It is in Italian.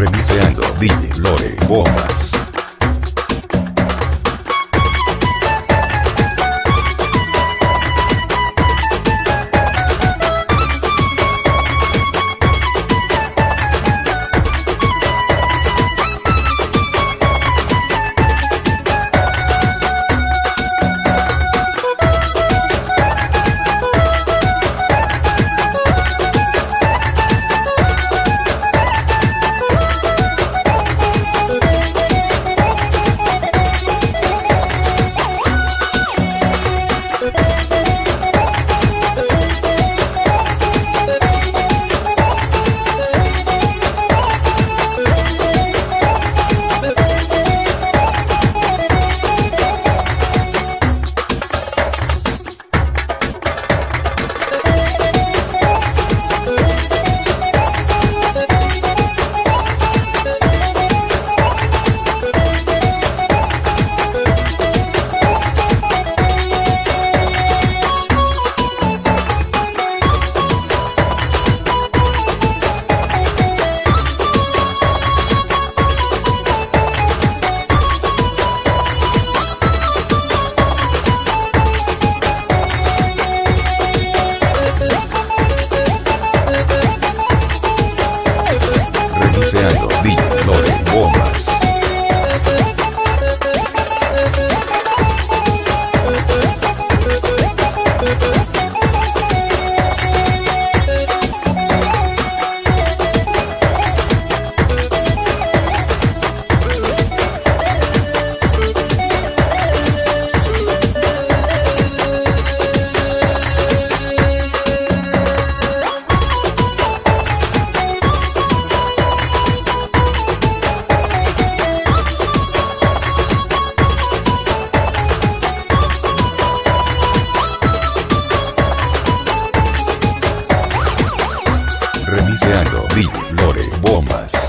Remiseando Billy Lore Bombas. sea yo. Santiago, Lore, Bombas.